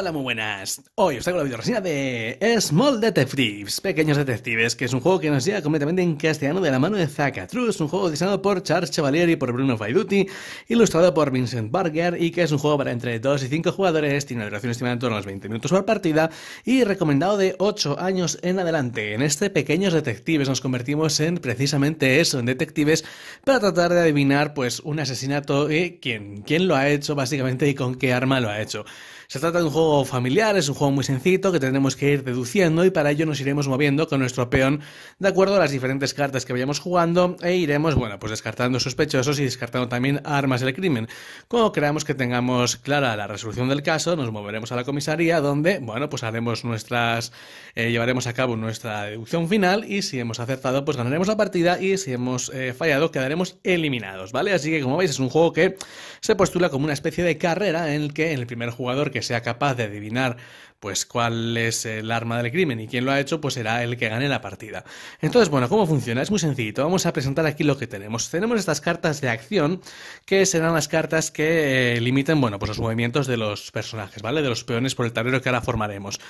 Hola, muy buenas. Hoy os traigo la videoreseña de Small Detectives, Pequeños Detectives, que es un juego que nos llega completamente en castellano de la mano de Zacatrus, un juego diseñado por Charles Chevalier y por Bruno Faiduti, ilustrado por Vincent Barger y que es un juego para entre 2 y 5 jugadores, tiene una duración estimada en torno a los 20 minutos por partida y recomendado de 8 años en adelante. En este Pequeños Detectives nos convertimos en precisamente eso, en detectives, para tratar de adivinar pues un asesinato y quién, quién lo ha hecho básicamente y con qué arma lo ha hecho. Se trata de un juego familiar, es un juego muy sencillo que tendremos que ir deduciendo y para ello nos iremos moviendo con nuestro peón de acuerdo a las diferentes cartas que vayamos jugando e iremos, bueno, pues descartando sospechosos y descartando también armas del crimen. Como creamos que tengamos clara la resolución del caso, nos moveremos a la comisaría donde, bueno, pues haremos nuestras, eh, llevaremos a cabo nuestra deducción final y si hemos acertado, pues ganaremos la partida y si hemos eh, fallado, quedaremos eliminados, ¿vale? Así que como veis es un juego que se postula como una especie de carrera en el que el primer jugador que sea capaz de adivinar pues cuál es el arma del crimen y quién lo ha hecho, pues será el que gane la partida. Entonces, bueno, ¿cómo funciona? Es muy sencillito. Vamos a presentar aquí lo que tenemos. Tenemos estas cartas de acción, que serán las cartas que eh, limiten, bueno, pues los movimientos de los personajes, ¿vale? De los peones por el tablero que ahora formaremos.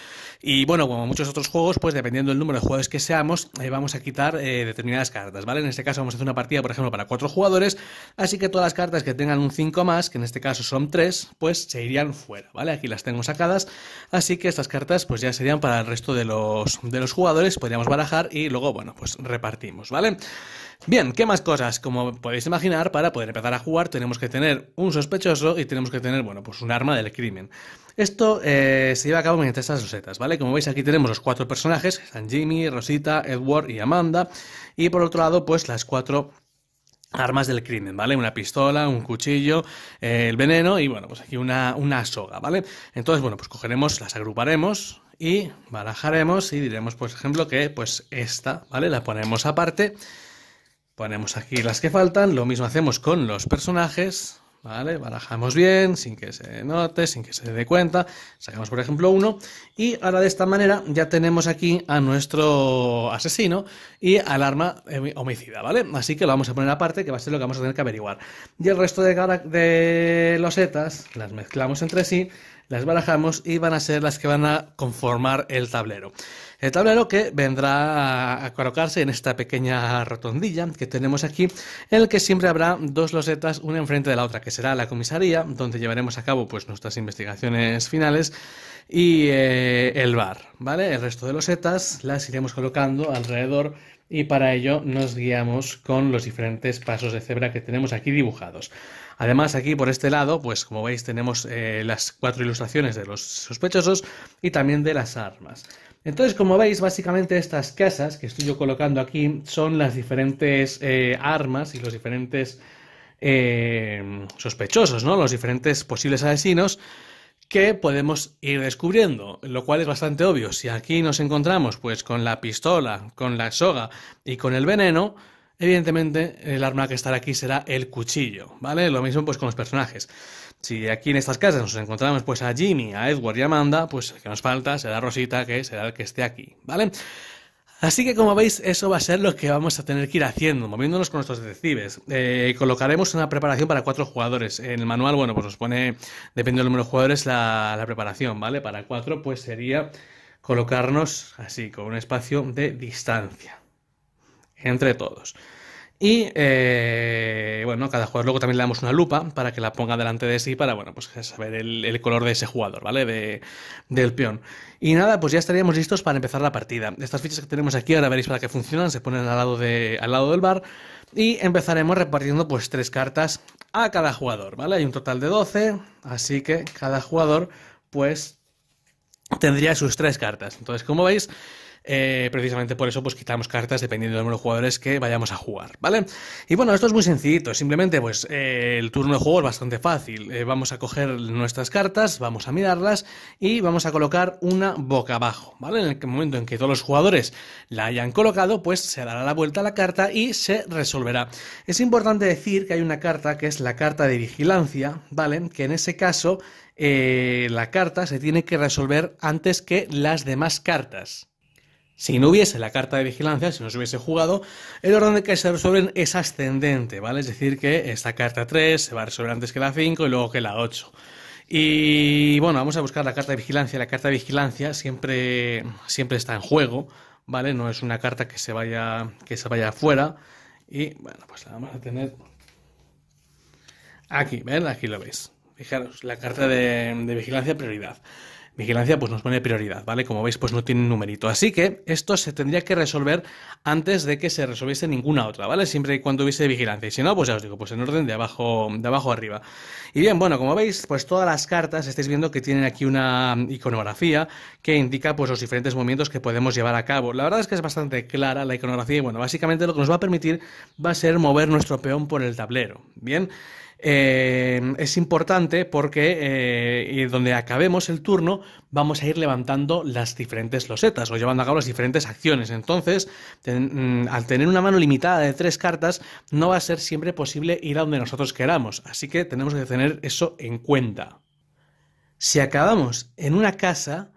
Y bueno, como muchos otros juegos, pues dependiendo del número de jugadores que seamos, eh, vamos a quitar eh, determinadas cartas, ¿vale? En este caso vamos a hacer una partida, por ejemplo, para cuatro jugadores, así que todas las cartas que tengan un 5 más, que en este caso son 3, pues se irían fuera, ¿vale? Aquí las tengo sacadas, así que estas cartas pues ya serían para el resto de los, de los jugadores, podríamos barajar y luego, bueno, pues repartimos, ¿vale? Bien, ¿qué más cosas? Como podéis imaginar, para poder empezar a jugar tenemos que tener un sospechoso y tenemos que tener, bueno, pues un arma del crimen. Esto eh, se lleva a cabo mediante estas rosetas, ¿vale? Como veis aquí tenemos los cuatro personajes, están Jimmy, Rosita, Edward y Amanda, y por otro lado, pues las cuatro armas del crimen, ¿vale? Una pistola, un cuchillo, eh, el veneno y bueno, pues aquí una, una soga, ¿vale? Entonces, bueno, pues cogeremos, las agruparemos y barajaremos y diremos, por ejemplo, que pues esta, ¿vale? La ponemos aparte, ponemos aquí las que faltan, lo mismo hacemos con los personajes, ¿Vale? Barajamos bien, sin que se note, sin que se dé cuenta. Sacamos, por ejemplo, uno. Y ahora de esta manera ya tenemos aquí a nuestro asesino y al arma homicida, ¿vale? Así que lo vamos a poner aparte, que va a ser lo que vamos a tener que averiguar. Y el resto de, de losetas las mezclamos entre sí, las barajamos y van a ser las que van a conformar el tablero. El tablero que vendrá a colocarse en esta pequeña rotondilla que tenemos aquí, en el que siempre habrá dos losetas, una enfrente de la otra, que será la comisaría, donde llevaremos a cabo pues, nuestras investigaciones finales, y eh, el bar, ¿vale? El resto de losetas las iremos colocando alrededor y para ello nos guiamos con los diferentes pasos de cebra que tenemos aquí dibujados. Además, aquí por este lado, pues como veis, tenemos eh, las cuatro ilustraciones de los sospechosos y también de las armas. Entonces, como veis, básicamente estas casas que estoy yo colocando aquí son las diferentes eh, armas y los diferentes eh, sospechosos, ¿no? Los diferentes posibles asesinos que podemos ir descubriendo, lo cual es bastante obvio. Si aquí nos encontramos pues con la pistola, con la soga y con el veneno, evidentemente el arma que estará aquí será el cuchillo, ¿vale? Lo mismo pues con los personajes. Si aquí en estas casas nos encontramos pues a Jimmy, a Edward y a Amanda, pues el que nos falta será Rosita, que será el que esté aquí, ¿vale? Así que como veis, eso va a ser lo que vamos a tener que ir haciendo, moviéndonos con nuestros detectives. Eh, colocaremos una preparación para cuatro jugadores. En el manual, bueno, pues nos pone, depende del número de jugadores, la preparación, ¿vale? Para cuatro, pues sería colocarnos así, con un espacio de distancia entre todos. Y eh, bueno, cada jugador luego también le damos una lupa para que la ponga delante de sí para, bueno, pues saber el, color de ese jugador, ¿vale? De, del peón. Y nada, pues ya estaríamos listos para empezar la partida. Estas fichas que tenemos aquí, ahora veréis para qué funcionan, se ponen al lado, de, al lado del bar. Y empezaremos repartiendo pues tres cartas a cada jugador, ¿vale? Hay un total de 12, así que cada jugador pues tendría sus tres cartas. Entonces, como veis... Eh, precisamente por eso pues quitamos cartas dependiendo del número de jugadores que vayamos a jugar, ¿vale? Y bueno, esto es muy sencillito, simplemente pues eh, el turno de juego es bastante fácil. Eh, vamos a coger nuestras cartas, vamos a mirarlas y vamos a colocar una boca abajo, ¿vale? En el momento en que todos los jugadores la hayan colocado, pues se dará la vuelta a la carta y se resolverá. Es importante decir que hay una carta que es la carta de vigilancia, ¿vale? Que en ese caso la carta se tiene que resolver antes que las demás cartas. Si no hubiese la carta de vigilancia, si no se hubiese jugado, el orden de que se resuelven es ascendente, ¿vale? Es decir, que esta carta 3 se va a resolver antes que la 5 y luego que la 8. Y bueno, vamos a buscar la carta de vigilancia. La carta de vigilancia siempre, siempre está en juego, ¿vale? No es una carta que se vaya, que se vaya afuera. Y bueno, pues la vamos a tener aquí, ¿ven? Aquí lo veis. Fijaros, la carta de, de vigilancia prioridad vigilancia pues nos pone prioridad, ¿vale? Como veis pues no tiene numerito. Así que esto se tendría que resolver antes de que se resolviese ninguna otra, ¿vale? Siempre y cuando hubiese vigilancia. Y si no, pues ya os digo, pues en orden de abajo, de abajo arriba. Y bien, bueno, como veis, pues todas las cartas estáis viendo que tienen aquí una iconografía que indica pues los diferentes movimientos que podemos llevar a cabo. La verdad es que es bastante clara la iconografía y bueno, básicamente lo que nos va a permitir va a ser mover nuestro peón por el tablero, ¿bien? Eh, es importante porque eh, donde acabemos el turno vamos a ir levantando las diferentes losetas o llevando a cabo las diferentes acciones. Entonces, mm, al tener una mano limitada de tres cartas, no va a ser siempre posible ir a donde nosotros queramos. Así que tenemos que tener eso en cuenta. Si acabamos en una casa,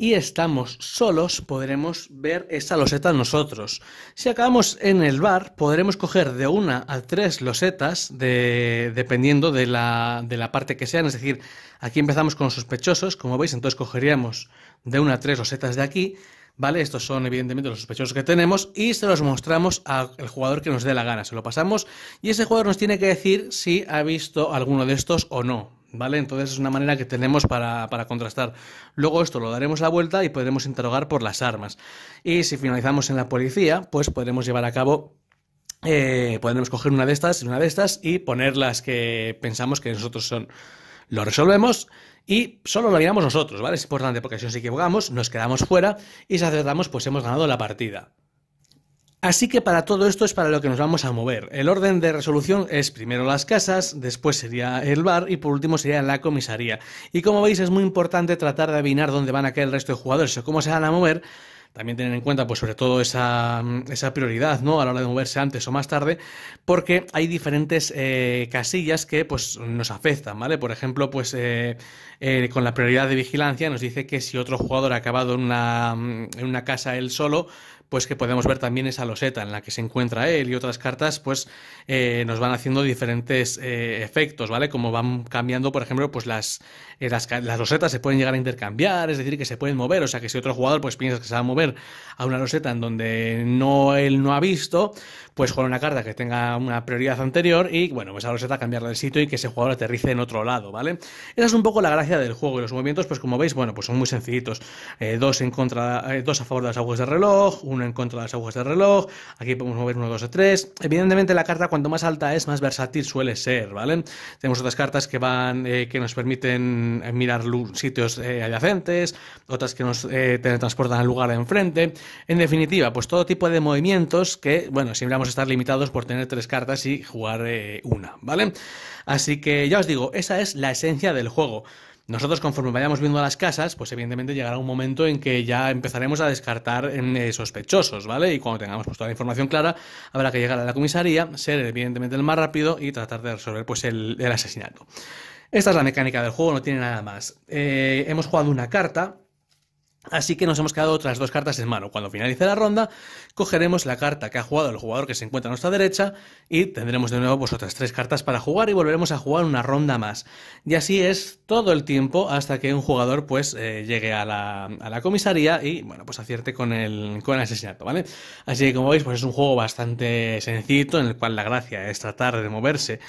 y estamos solos, podremos ver esa loseta nosotros. Si acabamos en el bar, podremos coger de una a tres losetas, dependiendo de la, de la parte que sean. Es decir, aquí empezamos con sospechosos, como veis, entonces cogeríamos de una a tres losetas de aquí. ¿Vale? Estos son evidentemente los sospechosos que tenemos y se los mostramos al jugador que nos dé la gana. Se lo pasamos y ese jugador nos tiene que decir si ha visto alguno de estos o no. ¿Vale? Entonces es una manera que tenemos para, contrastar. Luego esto lo daremos la vuelta y podremos interrogar por las armas. Y si finalizamos en la policía, pues podremos llevar a cabo eh, podremos coger una de estas, una de estas y poner las que pensamos que nosotros son. Lo resolvemos y solo lo haríamos nosotros, ¿vale? Es importante porque si nos equivocamos, nos quedamos fuera y si acertamos, pues hemos ganado la partida. Así que para todo esto es para lo que nos vamos a mover. El orden de resolución es primero las casas, después sería el bar y por último sería la comisaría. Y como veis es muy importante tratar de adivinar dónde van a caer el resto de jugadores o cómo se van a mover. También tener en cuenta, pues, sobre todo esa, prioridad, ¿no? A la hora de moverse antes o más tarde, porque hay diferentes eh, casillas que, pues, nos afectan, ¿vale? Por ejemplo, pues, eh, eh, con la prioridad de vigilancia nos dice que si otro jugador ha acabado en una, en una casa él solo, pues que podemos ver también esa loseta en la que se encuentra él y otras cartas, pues eh, nos van haciendo diferentes eh, efectos, ¿vale? Como van cambiando, por ejemplo, pues las, eh, las, losetas se pueden llegar a intercambiar, es decir, que se pueden mover, o sea que si otro jugador pues piensa que se va a mover a una loseta en donde no él no ha visto, pues con una carta que tenga una prioridad anterior y, bueno, pues a loseta cambiarla de sitio y que ese jugador aterrice en otro lado, ¿vale? Esa es un poco la gracia del juego y los movimientos, pues como veis, bueno, pues son muy sencillitos. dos en contra, dos a favor de las aguas de reloj, uno en contra de las agujas de reloj, aquí podemos mover uno, dos o tres. Evidentemente la carta cuanto más alta es, más versátil suele ser, ¿vale? Tenemos otras cartas que van, eh, que nos permiten eh, mirar sitios eh, adyacentes, otras que nos transportan al lugar enfrente. En definitiva, pues todo tipo de movimientos que, bueno, siempre vamos a estar limitados por tener tres cartas y jugar una, ¿vale? Así que ya os digo, esa es la esencia del juego. Nosotros, conforme vayamos viendo las casas, pues evidentemente llegará un momento en que ya empezaremos a descartar eh, sospechosos, ¿vale? Y cuando tengamos pues, toda la información clara, habrá que llegar a la comisaría, ser evidentemente el más rápido y tratar de resolver pues, el, asesinato. Esta es la mecánica del juego, no tiene nada más. Eh, hemos jugado una carta Así que nos hemos quedado otras dos cartas en mano. Cuando finalice la ronda, cogeremos la carta que ha jugado el jugador que se encuentra a nuestra derecha y tendremos de nuevo pues, otras tres cartas para jugar y volveremos a jugar una ronda más. Y así es todo el tiempo hasta que un jugador pues eh, llegue a la, comisaría y bueno pues acierte con el, con el asesinato, ¿vale? Así que como veis pues es un juego bastante sencillito en el cual la gracia es tratar de moverse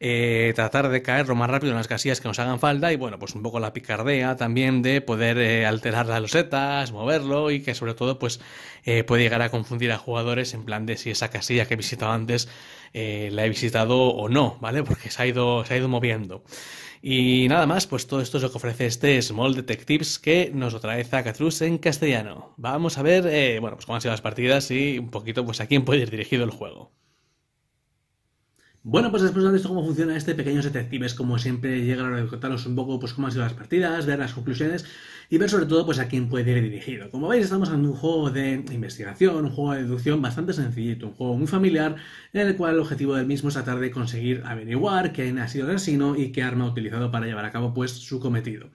eh, tratar de caer lo más rápido en las casillas que nos hagan falta y bueno, pues un poco la picardea también de poder eh, alterar las losetas, moverlo y que sobre todo pues eh, puede llegar a confundir a jugadores en plan de si esa casilla que he visitado antes la he visitado o no, ¿vale? Porque se ha ido, se ha ido moviendo. Y nada más, pues todo esto es lo que ofrece este Small Detectives que nos lo trae Zacatrus en castellano. Vamos a ver, bueno, pues cómo han sido las partidas y un poquito pues a quién puede ir dirigido el juego. Bueno, pues después de visto cómo funciona este Pequeños Detectives, como siempre llega a contaros un poco pues cómo han sido las partidas, ver las conclusiones y ver sobre todo pues a quién puede ir dirigido. Como veis estamos en un juego de investigación, un juego de deducción bastante sencillito, un juego muy familiar en el cual el objetivo del mismo es tratar de conseguir averiguar quién ha sido el asesino y qué arma ha utilizado para llevar a cabo pues su cometido.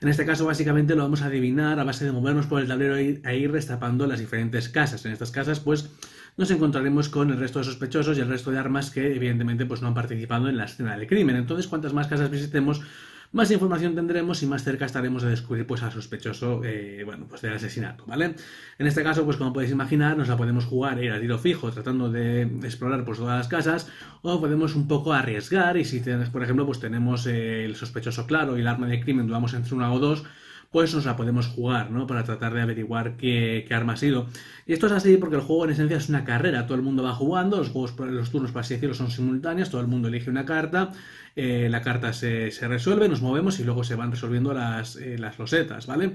En este caso, básicamente lo vamos a adivinar a base de movernos por el tablero e ir destapando las diferentes casas. En estas casas, pues nos encontraremos con el resto de sospechosos y el resto de armas que evidentemente pues no han participado en la escena del crimen. Entonces, cuantas más casas visitemos, más información tendremos y más cerca estaremos de descubrir pues al sospechoso eh, bueno, pues del asesinato, ¿vale? En este caso, pues como podéis imaginar, nos la podemos jugar ir a tiro fijo tratando de explorar pues todas las casas o podemos un poco arriesgar y si por ejemplo pues tenemos eh, el sospechoso claro y el arma de crimen dudamos entre una o dos pues nos la podemos jugar, ¿no? Para tratar de averiguar qué, arma ha sido. Y esto es así porque el juego en esencia es una carrera, todo el mundo va jugando, los, juegos, los turnos, por así decirlo, son simultáneos, todo el mundo elige una carta, eh, la carta se, resuelve, nos movemos y luego se van resolviendo las, eh, las losetas, ¿vale?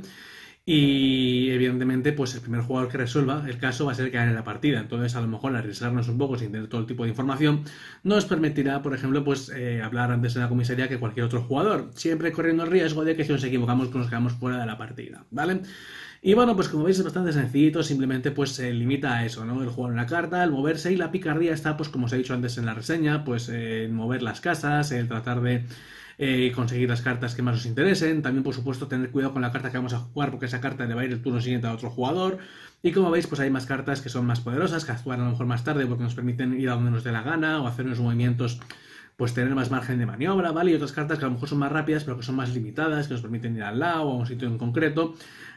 Y evidentemente, pues el primer jugador que resuelva el caso va a ser que gane la partida. Entonces, a lo mejor arriesgarnos un poco sin tener todo el tipo de información nos permitirá, por ejemplo, pues eh, hablar antes en la comisaría que cualquier otro jugador, siempre corriendo el riesgo de que si nos equivocamos, pues nos quedamos fuera de la partida, ¿vale? Y bueno, pues como veis es bastante sencillito, simplemente pues se limita a eso, ¿no? El jugar una carta, el moverse y la picardía está, pues como os he dicho antes en la reseña, pues en mover las casas, el tratar de eh, conseguir las cartas que más os interesen. También, por supuesto, tener cuidado con la carta que vamos a jugar, porque esa carta le va a ir el turno siguiente a otro jugador. Y como veis, pues hay más cartas que son más poderosas, que actúan a lo mejor más tarde porque nos permiten ir a donde nos dé la gana o hacer unos movimientos pues tener más margen de maniobra, ¿vale? Y otras cartas que a lo mejor son más rápidas, pero que son más limitadas, que nos permiten ir al lado o a un sitio en concreto.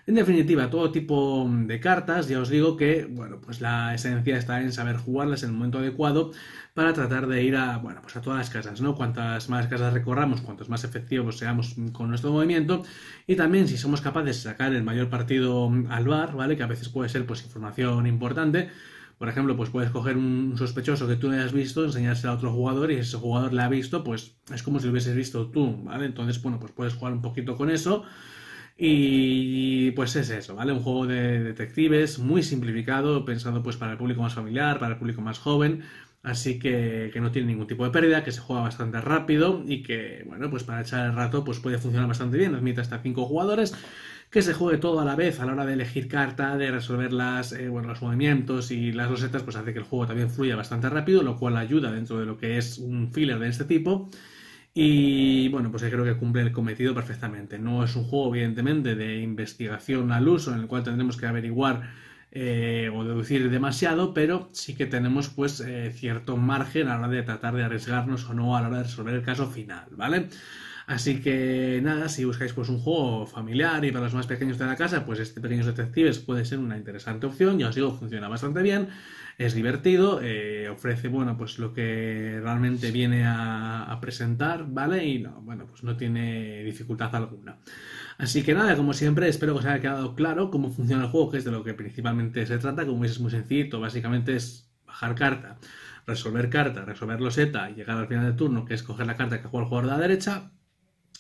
En definitiva, todo tipo de cartas, ya os digo que, bueno, pues la esencia está en saber jugarlas en el momento adecuado para tratar de ir a, bueno, pues a todas las casas, ¿no? Cuantas más casas recorramos, cuantos más efectivos seamos con nuestro movimiento y también si somos capaces de sacar el mayor partido al bar, ¿vale? Que a veces puede ser, pues, información importante, por ejemplo, pues puedes coger un sospechoso que tú no hayas visto, enseñárselo a otro jugador y si ese jugador le ha visto, pues es como si lo hubieses visto tú, ¿vale? Entonces, bueno, pues puedes jugar un poquito con eso y pues es eso, ¿vale? Un juego de detectives muy simplificado, pensado pues para el público más familiar, para el público más joven, así que, que no tiene ningún tipo de pérdida, que se juega bastante rápido y que, bueno, pues para echar el rato pues puede funcionar bastante bien, admite hasta 5 jugadores, que se juegue todo a la vez a la hora de elegir carta, de resolver las, eh, bueno, los movimientos y las rosetas, pues hace que el juego también fluya bastante rápido, lo cual ayuda dentro de lo que es un filler de este tipo. Y bueno, pues creo que cumple el cometido perfectamente. No es un juego, evidentemente, de investigación al uso en el cual tendremos que averiguar eh, o deducir demasiado, pero sí que tenemos pues eh, cierto margen a la hora de tratar de arriesgarnos o no a la hora de resolver el caso final, ¿vale? Así que nada, si buscáis pues un juego familiar y para los más pequeños de la casa, pues este Pequeños Detectives puede ser una interesante opción. Ya os digo, funciona bastante bien, es divertido, eh, ofrece, bueno, pues lo que realmente viene a, presentar, ¿vale? Y no, bueno, pues no tiene dificultad alguna. Así que nada, como siempre, espero que os haya quedado claro cómo funciona el juego, que es de lo que principalmente se trata. Como veis, es muy sencillo, básicamente es bajar carta, resolver carta, resolver loseta y llegar al final del turno, que es coger la carta que juega el jugador de la derecha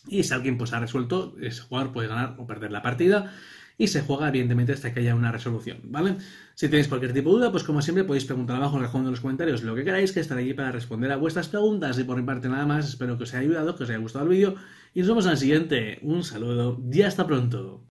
y si alguien pues ha resuelto, ese jugador puede ganar o perder la partida y se juega evidentemente hasta que haya una resolución, ¿vale? Si tenéis cualquier tipo de duda, pues como siempre podéis preguntar abajo en el cajón de los comentarios lo que queráis, que estaré aquí para responder a vuestras preguntas y por mi parte nada más, espero que os haya ayudado, que os haya gustado el vídeo y nos vemos en el siguiente. Un saludo y hasta pronto.